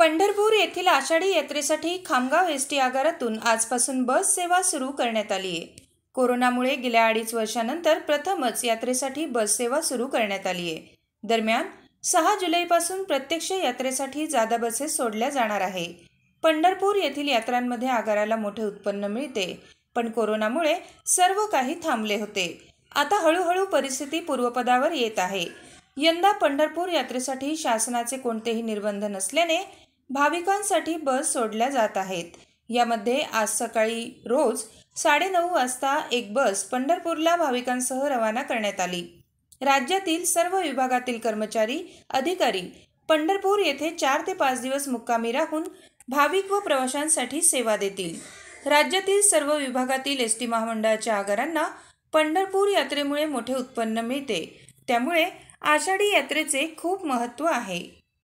पंढरपूर येथील आषाढी यात्रेसाठी Khamgaon S T आगारातून आजपासून बस सेवा सुरू करण्यात आली आहे. कोरोनामुळे गेल्या अडीच वर्षानंतर प्रथमच यात्रेसाठी बस सेवा सुरू करण्यात आली आहे. दरम्यान सहा जुलैपासून प्रत्यक्ष यात्रेसाठी जादा बसेस सोडल्या जाणार आहे. पंढरपूर येथील यात्रांमध्ये आगाराला मोठे उत्पन्न मिळते पण कोरोनामुळे सर्व काही थांबले होते. आता हळूहळू परिस्थिती पूर्वपदावर येत आहे. यंदा पंढरपूर यात्रेसाठी शासनाचे कोणतेही निर्बंध नसल्याने भाविकांसाठी बस सोडल्या जात आहेत. यामध्ये आज सकाळी रोज साडेनऊ वाजता एक बस पंढरपूरला भाविकांसह रवाना करण्यात आली. राज्यातील सर्व विभागातील कर्मचारी अधिकारी पंढरपूर येथे चार ते पाच दिवस मुक्कामी राहून भाविक व प्रवाशांसाठी सेवा देतील. राज्यातील सर्व विभागातील एस टी महामंडळाच्या आगारांना पंढरपूर यात्रेमुळे मोठे उत्पन्न मिळते. त्यामुळे आषाढी यात्रेचे खूप महत्त्व आहे.